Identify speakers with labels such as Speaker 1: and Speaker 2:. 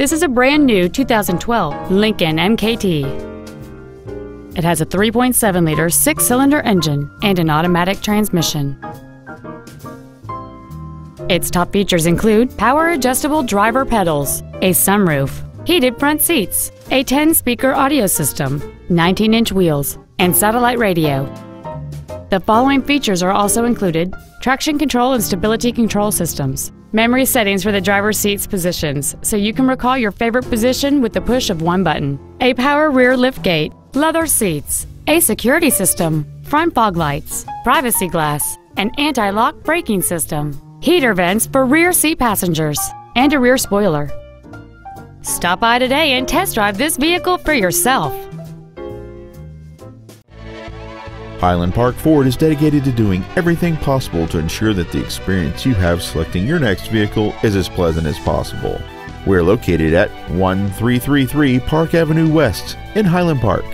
Speaker 1: This is a brand new 2012 Lincoln MKT. It has a 3.7 liter six cylinder engine and an automatic transmission. Its top features include power adjustable driver pedals, a sunroof, heated front seats, a 10 speaker audio system, 19 inch wheels, and satellite radio. The following features are also included traction control and stability control systems, memory settings for the driver's seat's positions so you can recall your favorite position with the push of one button, a power rear liftgate, leather seats, a security system, front fog lights, privacy glass, an anti lock braking system, heater vents for rear seat passengers, and a rear spoiler. Stop by today and test drive this vehicle for yourself.
Speaker 2: Highland Park Ford is dedicated to doing everything possible to ensure that the experience you have selecting your next vehicle is as pleasant as possible. We're located at 1333 Park Avenue West in Highland Park.